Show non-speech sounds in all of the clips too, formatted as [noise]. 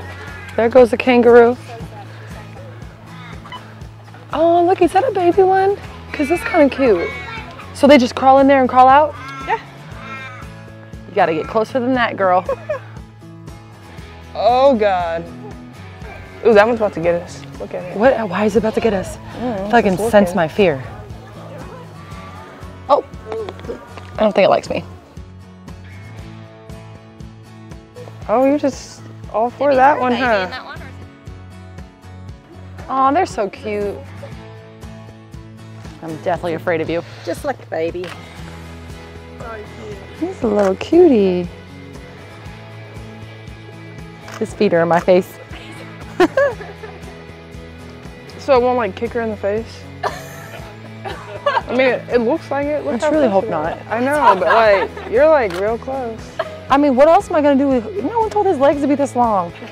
hi. There goes the kangaroo. Oh, look, is that a baby one? Because it's kind of cute. So they just crawl in there and crawl out? Yeah. You gotta get closer than that, girl. [laughs] Oh God. Ooh, that one's about to get us. Look at it. what? Why is it about to get us? I feel I can sense looking. my fear. Oh, I don't think it likes me. Oh, you're just all for that one, huh? Oh, they're so cute. I'm deathly afraid of you. Just like a baby. He's a little cutie. His feet are in my face. [laughs] So it won't like kick her in the face. I mean, it, it looks like it. Look I how truly close hope not. I know, but like you're like real close. I mean, what else am I gonna do with, no one told his legs to be this long. [laughs]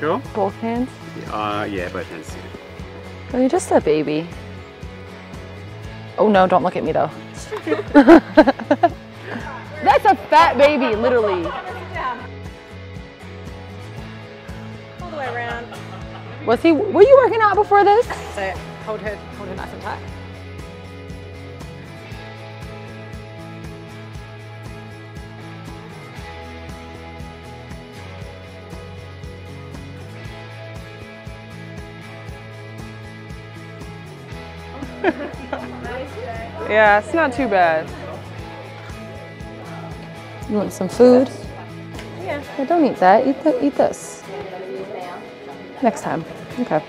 Sure? Both hands. Uh, yeah, both hands. Oh, you're just a baby. Oh no, don't look at me though. [laughs] That's a fat baby, literally. All the way around. Was he, were you working out before this? So hold her, hold her nice and tight. [laughs] Yeah, it's not too bad. You want some food? Yeah. don't eat that, eat, the, eat this. Next time, okay.